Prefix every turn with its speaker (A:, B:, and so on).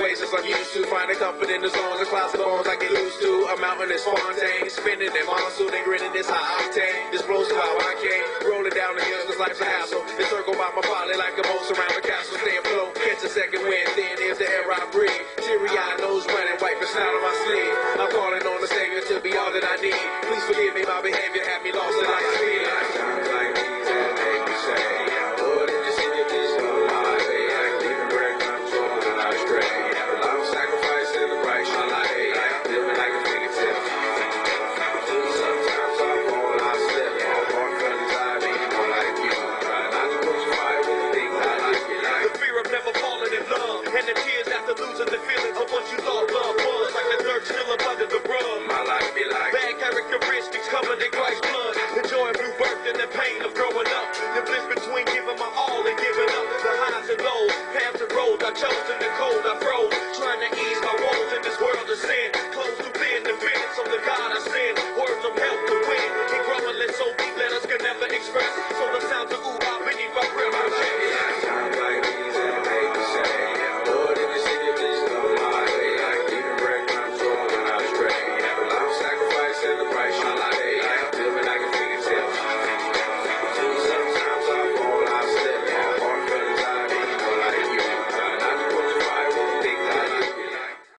A: Places I'm used to. Find a comfort in the songs of clouds of bones I get used to. A mountain is Fontaine, spinning in monsoon and grinning this high octane. This blows to how I came, rolling down the hills cause life's a hassle. Encircled by my body like a moat around a castle. Stay afloat, catch a second wind, then is the air I breathe. Teary eye, nose running, wiping the on my sleeve. I'm calling on the Savior to be all that I need. Please forgive me, my behavior had me lost in